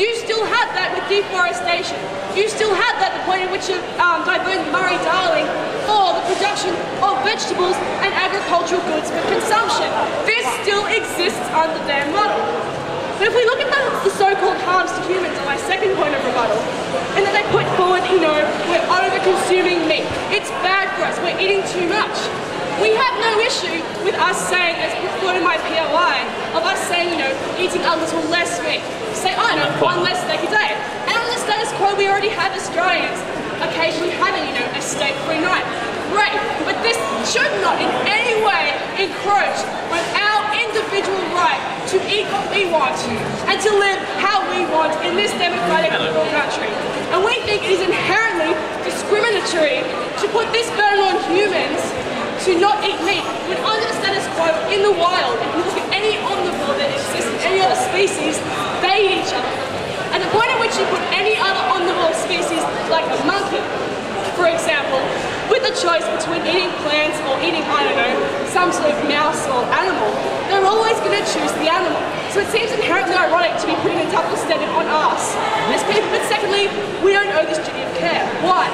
You still have that with deforestation. You still have that the point at which you've um, diverted Murray-Darling for the production of vegetables and agricultural goods for consumption. This still exists under their model. But if we look at the, the so-called harms to humans, my second point of rebuttal, and that they put forward, you know, we're over-consuming meat. It's bad for us. We're eating too much. We have no issue with us saying, as put in my POI, of us saying, you know, eating a little less meat. Say, I know, one less steak a day. And on the status quo, we already have Australians occasionally having, you know, a steak-free night. Great, but this should not in any way encroach on our individual right to eat what we want and to live how we want in this democratic country. And we think it is inherently discriminatory to put this burden on humans to not eat meat when under the status quo in the wild, if you look at any omnivore that exists in any other species, they eat each other. And the point at which you put any other omnivore species, like a monkey, for example, with the choice between eating plants or eating, I don't know, some sort of mouse or animal, they're always going to choose the animal. So it seems inherently ironic to be putting a double standard on us as people. But secondly, we don't owe this duty of care. Why?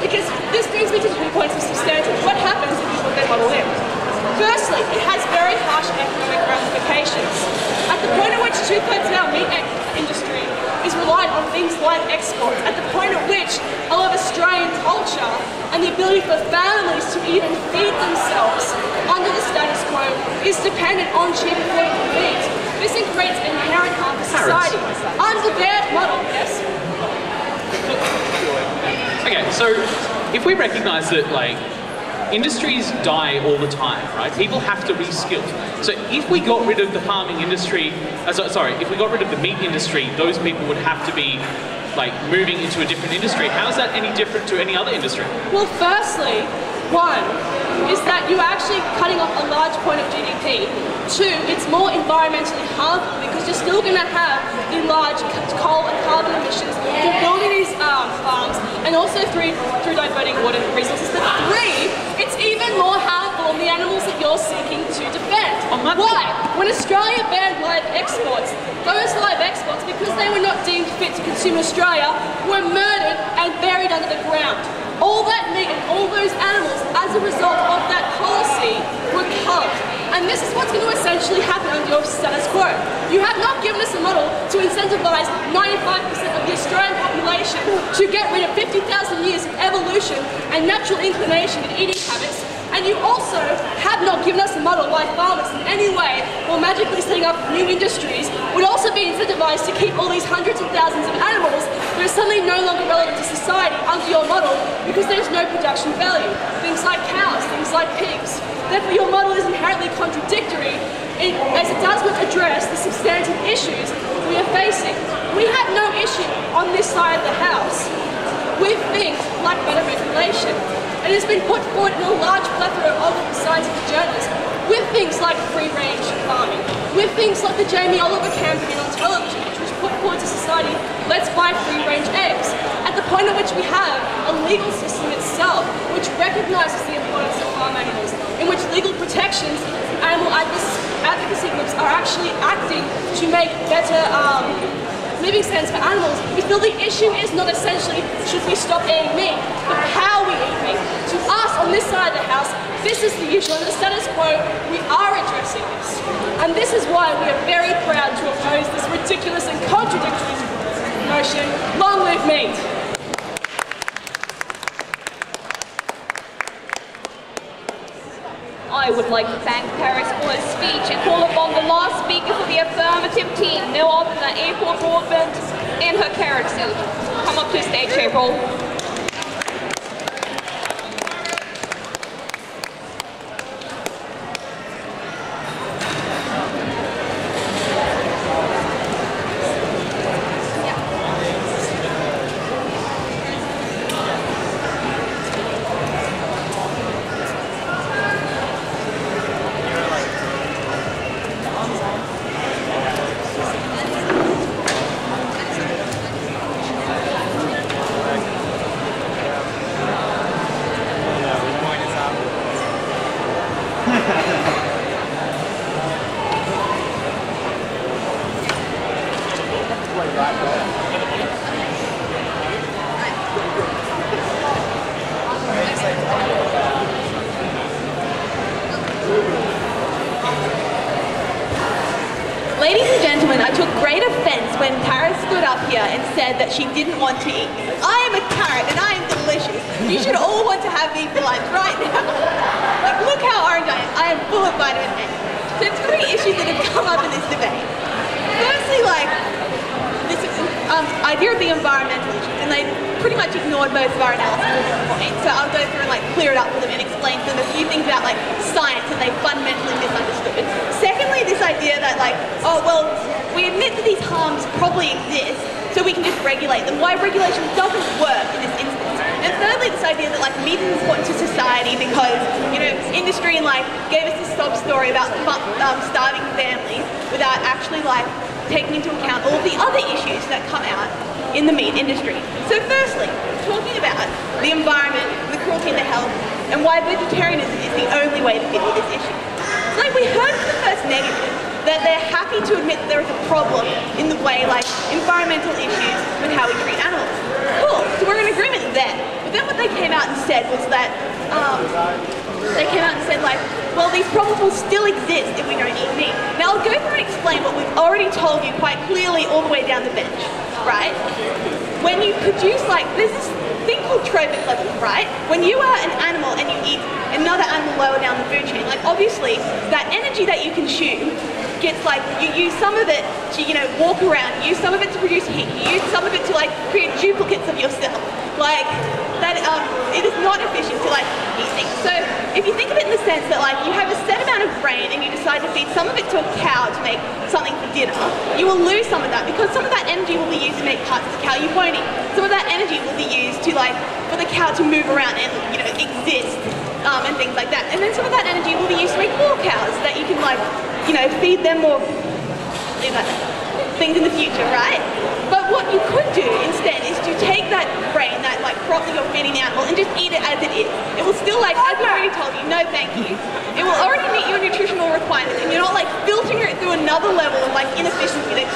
Because this brings me to two points of substantive. What happens if you put their model in? Firstly, it has very harsh economic ramifications. At the point at which two-thirds of our meat industry is reliant on things like exports, at the point at which a lot of Australian culture and the ability for families to even feed themselves under the status quo is dependent on cheap food meat. This creates inherent harm to society. Under their model, yes? Okay, so if we recognize that like industries die all the time, right? People have to reskill. So if we got rid of the farming industry, uh, so, sorry, if we got rid of the meat industry, those people would have to be like moving into a different industry. How is that any different to any other industry? Well, firstly, one is that you're actually cutting off a large point of GDP. Two, it's more environmentally harmful because you're still going to have the large coal and carbon emissions from building these um, farms and also through, through diverting water resources. But three, it's even more harmful on the animals that you're seeking to defend. Why? When Australia banned live exports, those live exports, because they were not deemed fit to consume in Australia, were murdered and buried under the ground. All that meat and all those animals, as a result of that policy, were culled. And this is what's going to essentially happen under your status quo. You have not given us a model to incentivize 95% of the Australian population to get rid of 50,000 years of evolution and natural inclination in eating habits and you also have not given us a model why farmers in any way, while magically setting up new industries, would also be incentivized to keep all these hundreds of thousands of animals that are suddenly no longer relevant to society under your model because there's no production value. Things like cows, things like pigs. Therefore, your model is inherently contradictory in, as it does not address the substantive issues we are facing. We have no issue on this side of the house We think like better regulation. It has been put forward in a large plethora of scientific journals with things like free-range farming, with things like the Jamie Oliver campaign on television, which was put forward to society, let's buy free-range eggs, at the point at which we have a legal system itself which recognises the importance of farm animals, in which legal protections, animal advocacy groups are actually acting to make better um, living standards for animals, we feel the issue is not essentially should we stop eating meat, but how we eat meat. To us on this side of the house, this is the issue. and the status quo, we are addressing this. And this is why we are very proud to oppose this ridiculous and contradictory motion, long live meat. I would like to thank Paris for his speech and call upon the last speaker for the affirmative team, no other than April Broadbent in her carrot suit. Come up to the stage, April. Environmental issues, and they pretty much ignored most of our analysis at this point. So I'll go through and like clear it up for them and explain to them a few things about like science that they fundamentally misunderstood. Secondly, this idea that like, oh well, we admit that these harms probably exist, so we can just regulate them. Why regulation doesn't work in this instance. And thirdly, this idea that like meat is important to society because you know industry and like gave us this sob story about um, starving families without actually like taking into account all the other issues that come out in the meat industry. So firstly, talking about the environment, the cruelty to health, and why vegetarianism is the only way to deal with this issue. Like we heard from the first negative that they're happy to admit there is a problem in the way like environmental issues with how we treat animals. Cool, so we're in agreement there. But then what they came out and said was that um, they came out and said like, well, these problems will still exist if we don't eat meat. Now I'll go through and explain what we've already told you quite clearly all the way down the bench right? When you produce like, there's this thing called trophic level, right? When you are an animal and you eat another animal lower down the food chain, like obviously that energy that you consume gets like, you use some of it to, you know, walk around, you use some of it to produce heat, you use some of it to like create duplicates of yourself. Like, that um, it is not efficient to like eat things. So if you think of it in the sense that like you have a set amount of grain and you decide to feed some of it to a cow to make something for dinner, you will lose some of that because some of that energy will be used to make parts of the cow you won't eat. Some of that energy will be used to like for the cow to move around and you know exist um, and things like that. And then some of that energy will be used to make more cows that you can like you know feed them more things in the future, right? But what you could do instead take that brain, that like crop that you're feeding the animal, and just eat it as it is. It will still like, as I already told you, no thank you. It will already meet your nutritional requirements, and you're not like filtering it through another level of like inefficiency that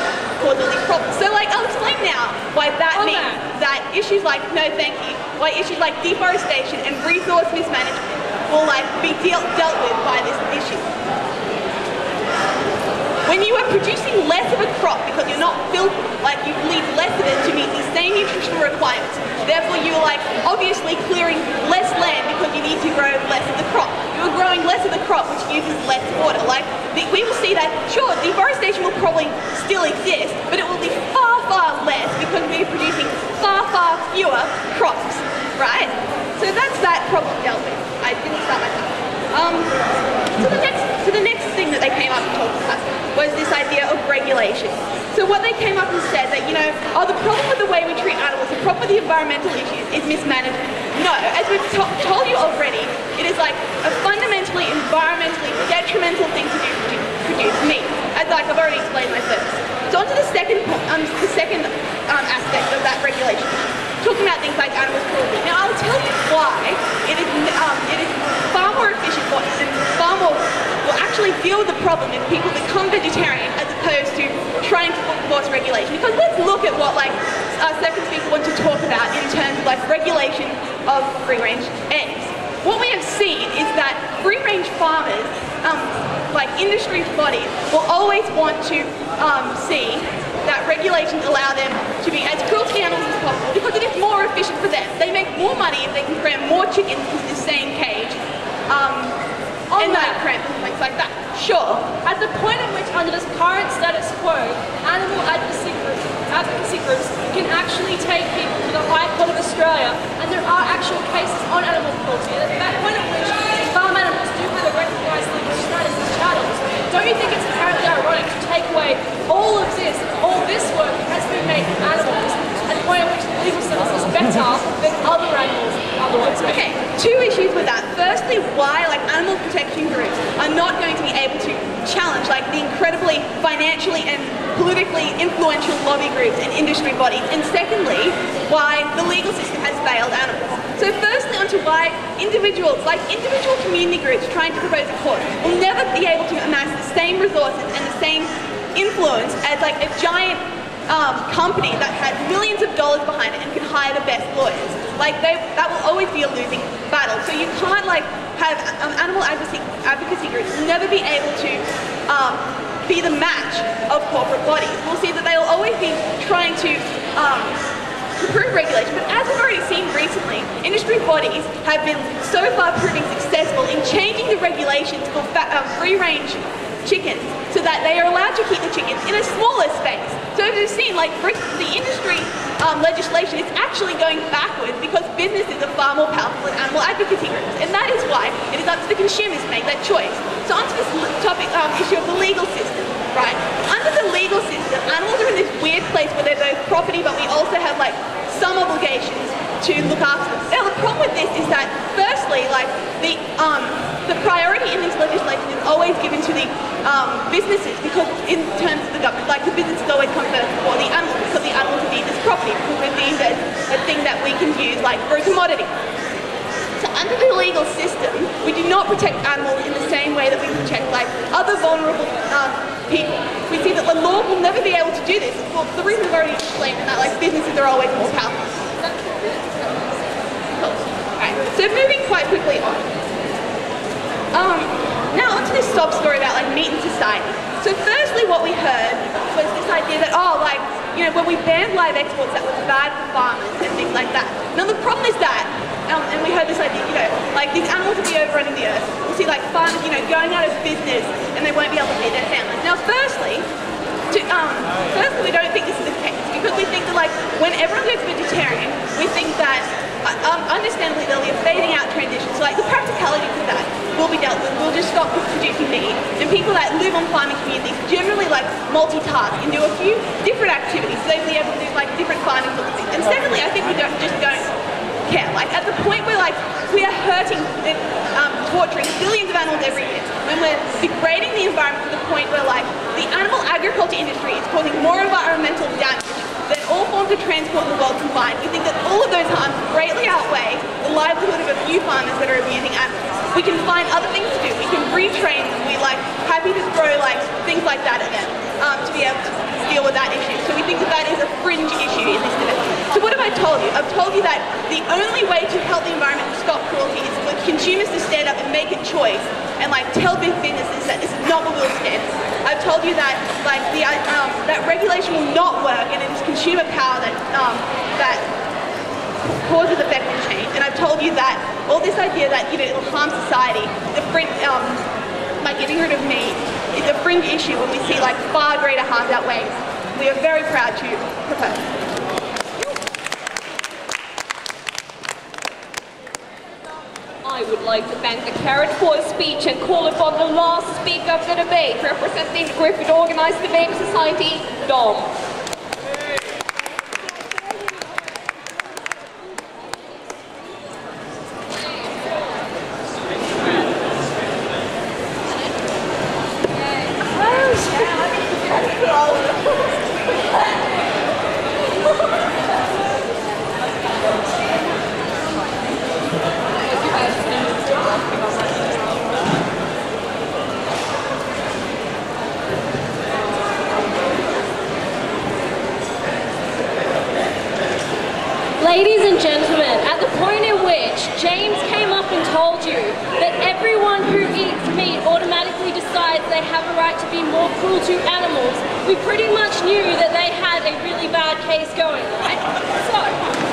causes all these problems. So like, I'll explain now why that means that issues like no thank you, why issues like deforestation and resource mismanagement will like be dealt dealt with by this issue. When you are producing less of a crop because you're not filtering, like you need less of it to meet the same nutritional requirements, therefore you're like obviously clearing less land because you need to grow less of the crop. You're growing less of the crop which uses less water. Like we will see that, sure, deforestation will probably still exist, but it will be far, far less because we're producing far, far fewer crops, right? So that's that problem dealt with. I didn't start myself. Um, so the next, so the next thing that they came up and talked about was this idea of regulation. So what they came up and said that you know, oh, the problem with the way we treat animals, the problem with the environmental issues is mismanagement. No, as we've to- told you already, it is like a fundamentally environmentally detrimental thing to do to produce meat. As like I've already explained my first. So on to the second, um, the second um, aspect of that regulation talking about things like animal cruelty. Now I'll tell you why it is um, it is far more efficient for and far more will actually deal with the problem if people become vegetarian as opposed to trying to force regulation. Because let's look at what like uh, second speaker want to talk about in terms of like regulation of free range eggs. What we have seen is that free range farmers, um, like industry bodies, will always want to um, see that regulations allow them to be as cruel to animals as possible because it is more efficient for them. They make more money if they can cram more chickens into the same cage um, On and that. cram and things like that. Sure. At the point at which, under this current status quo, animal advocacy groups, advocacy groups can actually take people to the High Court of Australia, and there are actual cases on animal cruelty. And at that point at which farm animals do have a recognised legal status as chattels, don't you think it's inherently ironic to take away all of this, all this work that has been made from animals, at the point at which the legal status is better than other animals otherwise made? Okay, two issues with that. Firstly, why like animal protection groups are not going to be able to challenge like the incredibly financially and politically influential lobby groups and industry bodies. And secondly, why the legal system has failed animals. So firstly onto why individuals, like individual community groups trying to propose a court will never be able to amass the same resources and the same influence as like a giant um, company that had millions of dollars behind it and can hire the best lawyers. Like they, that will always be a losing battle. So you can't like have um, animal advocacy, advocacy groups never be able to um, be the match of corporate bodies. We'll see that they'll always be trying to um, improve regulation, but as we've already seen recently, industry bodies have been so far proving successful in changing the regulations for um, free-range chickens so that they are allowed to keep the chickens in a smaller space. So as we've seen, like the industry um, legislation is actually going backwards because businesses are far more powerful than animal advocacy groups. And that is why it is up to the consumers to make that choice. So onto this topic, um, issue of the legal system, right? Under the legal system, animals are in this weird place where they're both property, but we also have like some obligations to look after them. Now the problem with this is that firstly, like the um, the priority in this legislation is always given to the um, businesses because in terms of the government, like the businesses always come first before the animals because the animals are deemed as property because we're deemed as a thing that we can use like for a commodity. So under the legal system, we do not protect animals in the same way that we protect like other vulnerable um, people. We see that the law will never be able to do this. Well, the reason we've already explained that like businesses are always more powerful. Cool. Right. So moving quite quickly on. Um, now onto this sob story about like meat and society. So firstly what we heard was this idea that, oh, like, you know, when we banned live exports that was bad for farmers and things like that. Now the problem is that, um, and we heard this idea, you know, like these animals will be overrunning the earth. We'll see like farmers, you know, going out of business and they won't be able to feed their families. Now firstly, to, um, firstly we don't think this is the case because we think that like when everyone goes vegetarian, we think that uh, um, understandably there'll be a fading out transition. So like the practicalities of that will be dealt with. We'll just stop producing meat. And people that live on farming communities generally like multitask and do a few different activities. So they'll be able to do like different farming sorts of things. And secondly, I think we don't just don't care. Like at the point where like we are hurting and um, torturing billions of animals every year, when we're degrading the environment to the point where like the animal agriculture industry is causing more environmental damage than all forms of transport in the world combined. We think that all of those harms greatly outweigh the livelihood of a few farmers that are abusing animals. We can find other things to do. We can retrain them. We like happy to throw like things like that at them um, to be able to deal with that issue. So we think that that is a fringe issue in this debate. So what have I told you? I've told you that the only way to help the environment and stop cruelty is for consumers to stand up and make a choice and like tell big businesses that this is not what we'll stand. I've told you that like the um, that regulation will not work and it is consumer power that um, that causes effective change. And I've told you that all this idea that you know it'll harm society, the fringe, um, like getting rid of meat, is a fringe issue when we see like far greater harms outweigh. We are very proud to propose. I would like to thank the Carrot for his speech and call upon the last speaker of the debate, representing the Griffith Organised Debate Society, Dom. Ladies and gentlemen, at the point in which James came up and told you that everyone who eats meat automatically decides they have a right to be more cruel to animals, we pretty much knew that they had a really bad case going, right? So,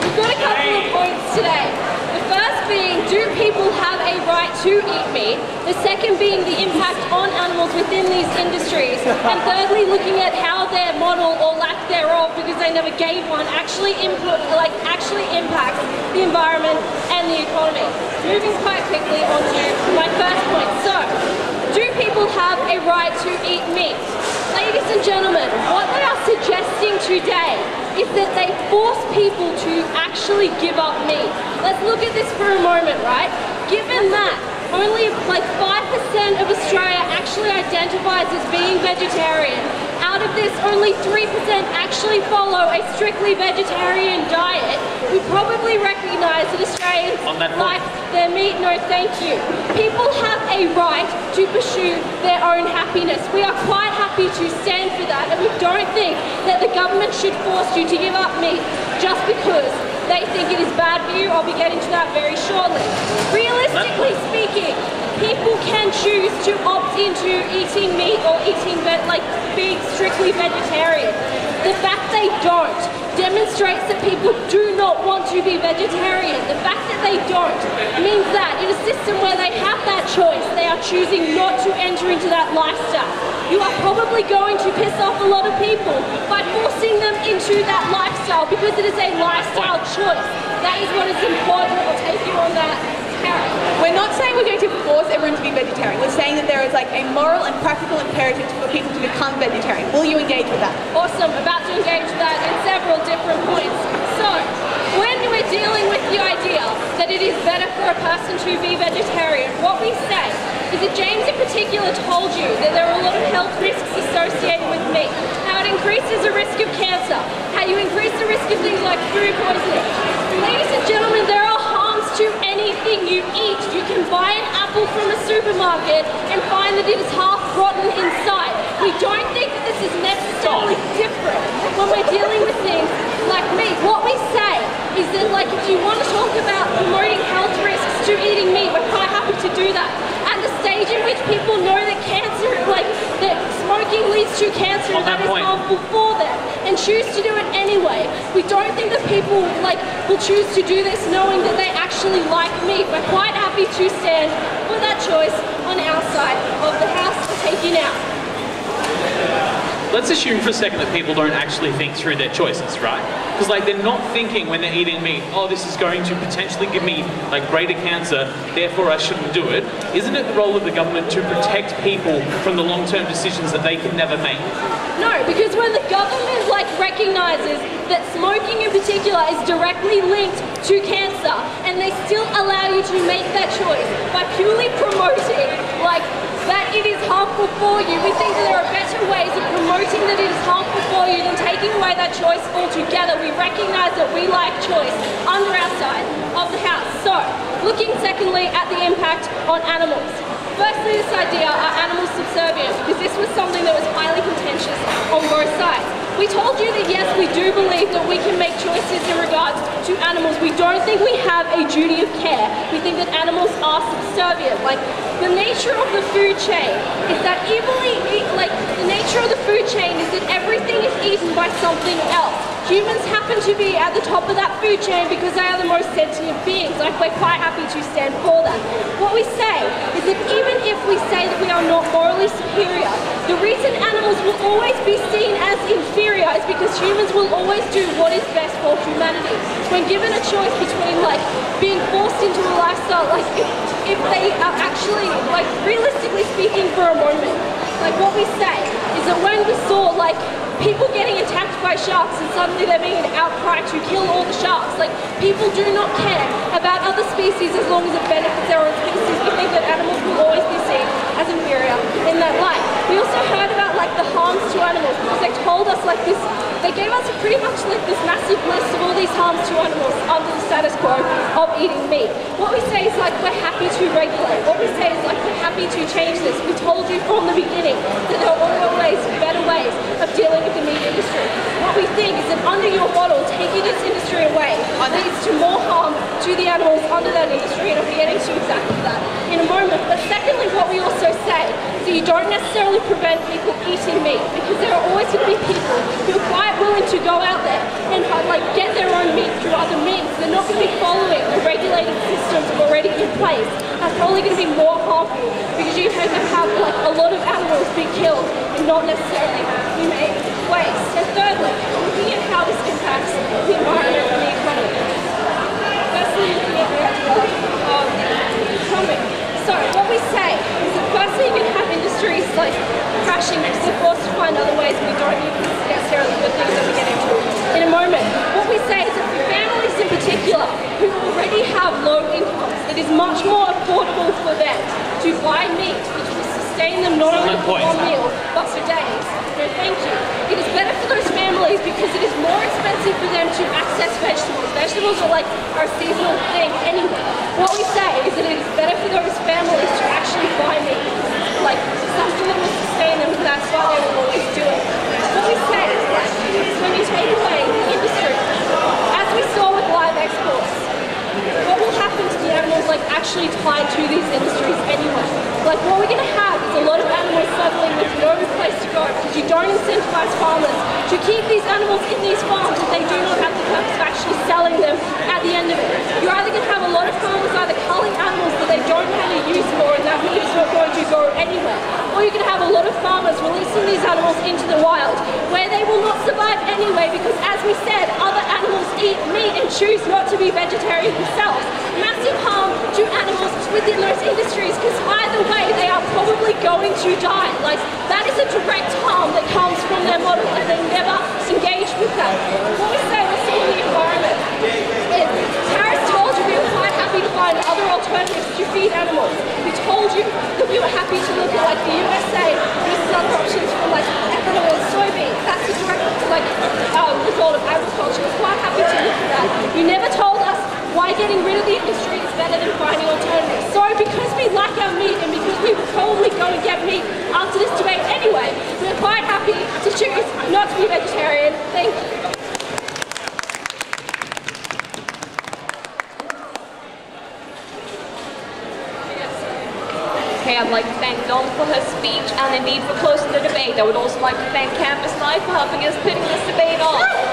we've got a couple of points today. The first being, do people have a right to eat meat? The second being the impact on animals within these industries. And thirdly, looking at how their model or lack thereof, because they never gave one, actually input, like actually impacts the environment the economy. Moving quite quickly on to my first point. So, do people have a right to eat meat? Ladies and gentlemen, what they are suggesting today is that they force people to actually give up meat. Let's look at this for a moment, right? Given that only like 5% of Australia actually identifies as being vegetarian, out of this, only 3% actually follow a strictly vegetarian diet, we probably recognise that Australians that like their meat. No, thank you. People have a right to pursue their own happiness. We are quite happy to stand for that, and we don't think that the government should force you to give up meat just because they think it is bad for you. I'll be getting to that very shortly. Realistically speaking, people can choose to opt into eating meat or eating like being strictly vegetarian. The fact they don't demonstrates that people do not want to be vegetarian. The fact that they don't means that in a system where they have that choice, they are choosing not to enter into that lifestyle. You are probably going to piss off a lot of people by forcing them into that lifestyle because it is a lifestyle choice. That is what is important. I'll take you on that. We're not saying we're going to force everyone to be vegetarian. We're saying that there is like a moral and practical imperative for people to become vegetarian. Will you engage with that? Awesome, about to engage with that in several different points. So, when we're dealing with the idea that it is better for a person to be vegetarian, what we say is that James in particular told you that there are a lot of health risks associated with meat, how it increases the risk of cancer, how you increase the risk of things like food poisoning. Ladies and gentlemen, there anything you eat. You can buy an apple from a supermarket and find that it is half rotten inside. We don't think that this is necessarily different when we're dealing with things like meat. What we say is that like if you want to talk about promoting health risks to eating meat, we're quite happy to do that. At the stage in which people know that cancer, like that smoking leads to cancer On that that is point. harmful for them and choose to do it anyway. We don't think that people like will choose to do this knowing that they actually like meat. We're quite happy to stand for that choice on our side of the house to take you now. Let's assume for a second that people don't actually think through their choices, right? Because like they're not thinking when they're eating meat, oh, this is going to potentially give me like greater cancer, therefore I shouldn't do it. Isn't it the role of the government to protect people from the long-term decisions that they can never make? No, because when the government like recognizes that smoking in particular is directly linked to cancer and they still allow you to make that choice by purely promoting like that it is harmful for you, we think that there are better ways of promoting that it is harmful for you than taking away that choice altogether. We recognize that we like choice under our side of the house. So, looking secondly at the impact on animals. Firstly, this idea, are animals subservient? Because this was something that was highly contentious on both sides. We told you that yes, we do believe that we can make choices in regards to animals. We don't think we have a duty of care. We think that animals are subservient. Like the nature of the food chain is that evilly, like nature of the food chain is that everything is eaten by something else. Humans happen to be at the top of that food chain because they are the most sentient beings. Like we're quite happy to stand for that. What we say is that even if we say that we are not morally superior, the reason animals will always be seen as inferior is because humans will always do what is best for humanity. When given a choice between like being forced into a lifestyle, like if, if they are actually like realistically speaking for a moment, like what we say is that when we saw like people getting attacked by sharks and suddenly there being an outcry to kill all the sharks, like people do not care about other species as long as it benefits their own species. We think that animals will always be seen as inferior in that light. We also heard about like the harms to animals because they told us like this, they gave us pretty much like this massive list these harms to animals under the status quo of eating meat. What we say is like we're happy to regulate. What we say is like we're happy to change this. We told you from the beginning that there are always better ways of dealing with the meat industry. What we think is that under your model, taking this industry away leads to more harm to the animals under that industry, and be getting to exactly that in a moment. But secondly, what we also say that you don't necessarily prevent people eating meat because there are always going to be people who are quite willing to go out there and like get their own meat through other means. They're not going to be following the regulated systems already in place. That's probably going to be more harmful because you have to have like a lot of animals be killed and not necessarily humane ways. And thirdly, looking at how this impacts the environment and the economy. Firstly, looking at the idea of economy. So what we say is that firstly you can have industries like crashing because they're forced to find other ways and we don't need necessarily the things that we get into in a moment. What we say is that for families in particular who already have low incomes, it is much more affordable for them to buy meat which will sustain them not only for one meal, but for days. So thank you. It is better for those families because it is more expensive for them to access vegetables. Vegetables are like our seasonal thing anyway. What we say is that it is better for those families to actually buy meat. Like something that will sustain them, and that's why they will always do it. What we say is that when you take away the industry, as we saw with live exports, what will happen to the animals like actually tied to these industries anyway? Like what we're going to have is a lot of animals suddenly with no place to go because you don't incentivize farmers to keep these animals in these farms if they do not have the purpose of actually selling them at the end of it. You're either going to have a lot of farmers either culling animals that they don't have a use for and that is not going to go anywhere. Or you're going to have a lot of farmers releasing these animals into the wild where they will not survive anyway because as we said, other animals eat meat and choose not to be vegetarian themselves. Massive harm to animals within those industries because either way they are probably going to die. Like that is a direct harm that comes from their model and they never engage with that. What we say with the environment is Paris told you we were quite happy to find other alternatives to feed animals. We told you that we were happy to look at like the USA versus other options from like ethanol and soybeans. That's the direct like um, result of agriculture. We're quite happy to look at that. You never told us why getting rid of the industry is better than finding alternatives. So because we like our meat and because we will probably go and get meat after this debate anyway, we're quite happy to choose not to be vegetarian. Thank you. Okay, I'd like to thank Dawn for her speech and indeed for closing the debate. I would also like to thank Campus Live for helping us putting this debate on.